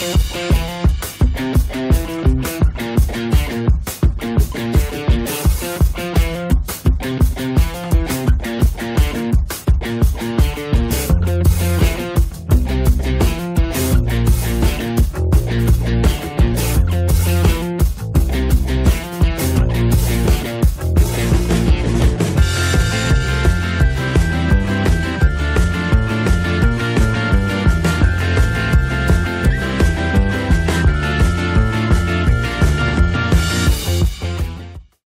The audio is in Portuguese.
Música